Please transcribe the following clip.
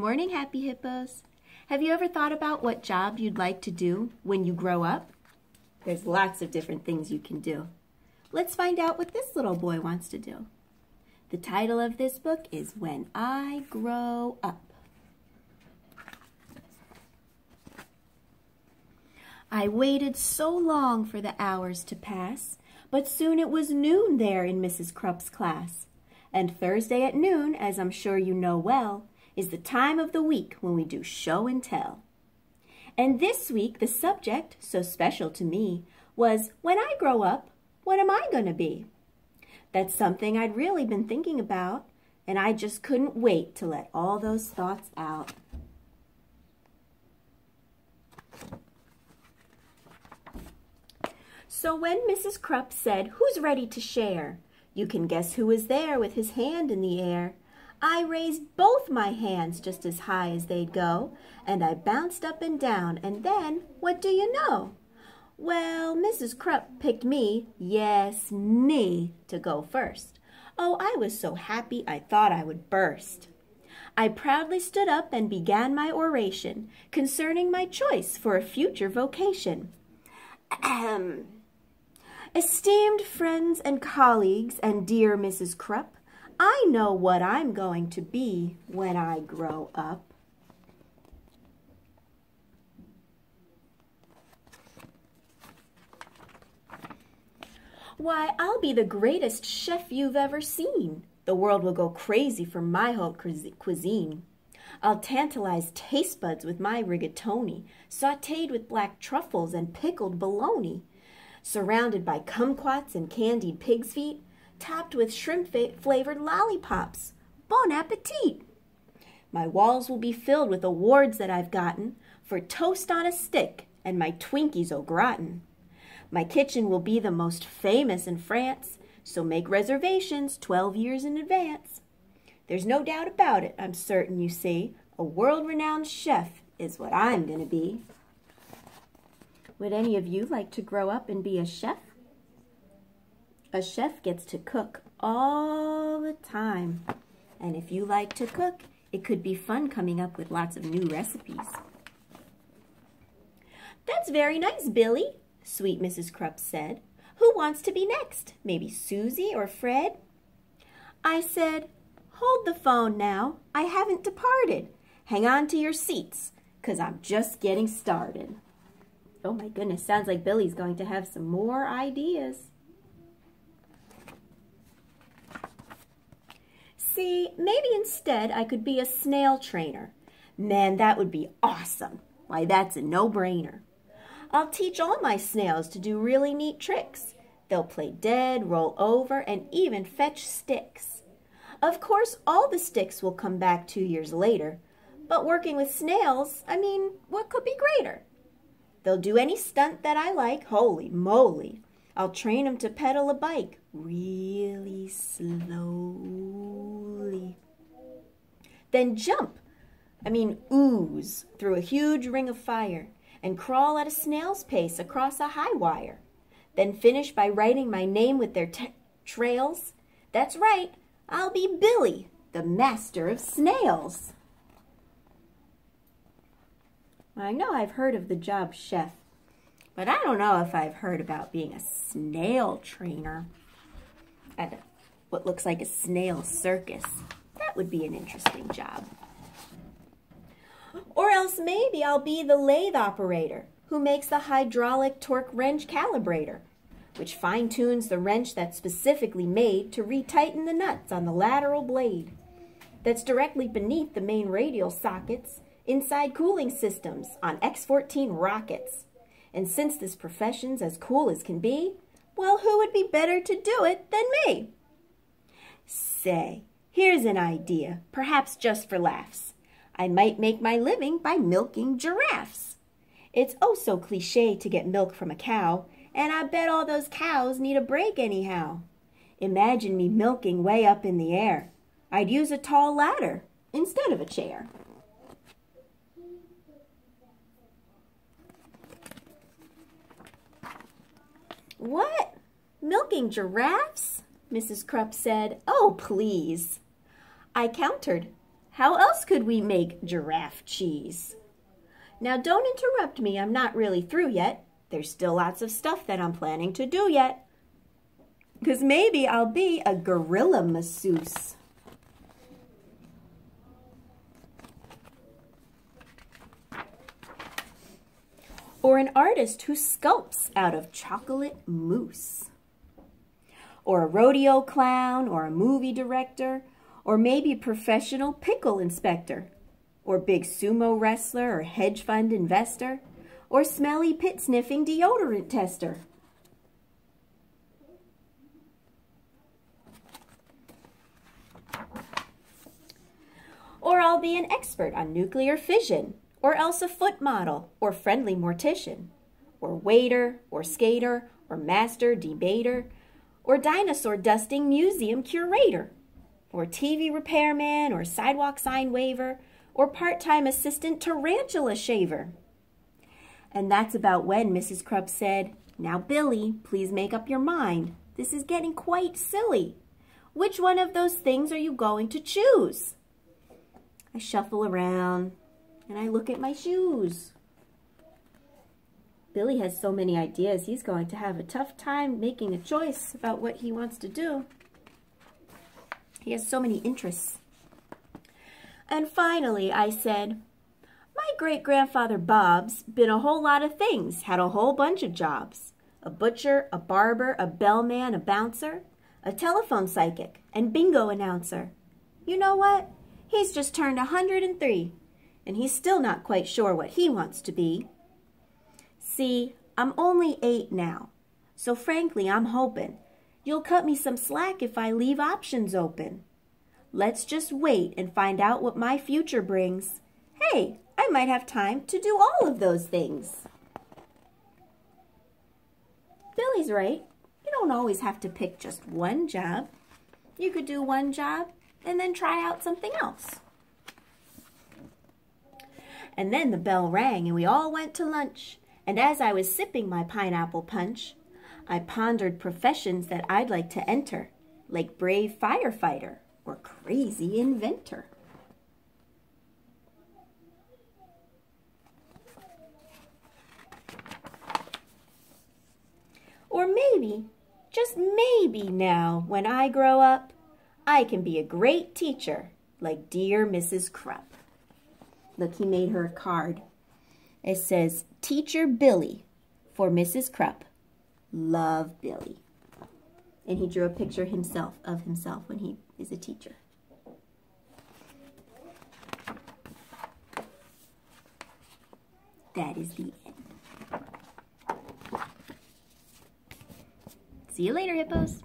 Morning, Happy Hippos. Have you ever thought about what job you'd like to do when you grow up? There's lots of different things you can do. Let's find out what this little boy wants to do. The title of this book is When I Grow Up. I waited so long for the hours to pass, but soon it was noon there in Mrs. Krupp's class. And Thursday at noon, as I'm sure you know well, is the time of the week when we do show and tell. And this week, the subject, so special to me, was When I grow up, what am I going to be? That's something I'd really been thinking about, and I just couldn't wait to let all those thoughts out. So when Mrs. Krupp said, Who's ready to share? You can guess who was there with his hand in the air. I raised both my hands just as high as they'd go, and I bounced up and down, and then, what do you know? Well, Mrs. Krupp picked me, yes, me, to go first. Oh, I was so happy I thought I would burst. I proudly stood up and began my oration concerning my choice for a future vocation. Ahem. Esteemed friends and colleagues and dear Mrs. Krupp, I know what I'm going to be when I grow up. Why, I'll be the greatest chef you've ever seen. The world will go crazy for my haute cuisine. I'll tantalize taste buds with my rigatoni, sautéed with black truffles and pickled bologna surrounded by kumquats and candied pig's feet, topped with shrimp-flavored lollipops. Bon appetit! My walls will be filled with awards that I've gotten for toast on a stick and my Twinkies au gratin. My kitchen will be the most famous in France, so make reservations 12 years in advance. There's no doubt about it, I'm certain you see. A world-renowned chef is what I'm going to be. Would any of you like to grow up and be a chef? A chef gets to cook all the time. And if you like to cook, it could be fun coming up with lots of new recipes. That's very nice, Billy, sweet Mrs. Krupp said. Who wants to be next? Maybe Susie or Fred? I said, hold the phone now. I haven't departed. Hang on to your seats, because I'm just getting started. Oh my goodness, sounds like Billy's going to have some more ideas. See, maybe instead I could be a snail trainer. Man, that would be awesome. Why, that's a no-brainer. I'll teach all my snails to do really neat tricks. They'll play dead, roll over, and even fetch sticks. Of course, all the sticks will come back two years later, but working with snails, I mean, what could be greater? They'll do any stunt that I like. Holy moly. I'll train them to pedal a bike really slowly. Then jump, I mean ooze, through a huge ring of fire and crawl at a snail's pace across a high wire. Then finish by writing my name with their trails. That's right, I'll be Billy, the master of snails. I know I've heard of the job chef, but I don't know if I've heard about being a snail trainer at what looks like a snail circus. That would be an interesting job. Or else maybe I'll be the lathe operator who makes the hydraulic torque wrench calibrator, which fine-tunes the wrench that's specifically made to retighten the nuts on the lateral blade that's directly beneath the main radial sockets inside cooling systems on X-14 rockets. And since this profession's as cool as can be, well, who would be better to do it than me? Say, here's an idea, perhaps just for laughs. I might make my living by milking giraffes. It's oh so cliche to get milk from a cow, and I bet all those cows need a break anyhow. Imagine me milking way up in the air. I'd use a tall ladder instead of a chair. What? Milking giraffes? Mrs. Krupp said. Oh, please. I countered. How else could we make giraffe cheese? Now don't interrupt me, I'm not really through yet. There's still lots of stuff that I'm planning to do yet. Because maybe I'll be a gorilla masseuse. Or an artist who sculpts out of chocolate mousse. Or a rodeo clown, or a movie director, or maybe professional pickle inspector, or big sumo wrestler or hedge fund investor, or smelly pit sniffing deodorant tester. Or I'll be an expert on nuclear fission, or else a foot model, or friendly mortician, or waiter, or skater, or master debater, or dinosaur dusting museum curator, or TV repairman, or sidewalk sign waver, or part-time assistant tarantula shaver. And that's about when Mrs. Krupp said, Now, Billy, please make up your mind. This is getting quite silly. Which one of those things are you going to choose? I shuffle around and I look at my shoes. Billy has so many ideas, he's going to have a tough time making a choice about what he wants to do. He has so many interests. And finally, I said, my great-grandfather Bob's been a whole lot of things, had a whole bunch of jobs. A butcher, a barber, a bellman, a bouncer, a telephone psychic, and bingo announcer. You know what? He's just turned a 103, and he's still not quite sure what he wants to be. See, I'm only eight now, so frankly, I'm hoping you'll cut me some slack if I leave options open. Let's just wait and find out what my future brings. Hey, I might have time to do all of those things. Billy's right. You don't always have to pick just one job. You could do one job and then try out something else. And then the bell rang and we all went to lunch. And as I was sipping my pineapple punch, I pondered professions that I'd like to enter, like brave firefighter or crazy inventor. Or maybe, just maybe now, when I grow up, I can be a great teacher like dear Mrs. Krupp. Look, he made her a card. It says, Teacher Billy for Mrs. Krupp. Love Billy. And he drew a picture himself of himself when he is a teacher. That is the end. See you later, hippos.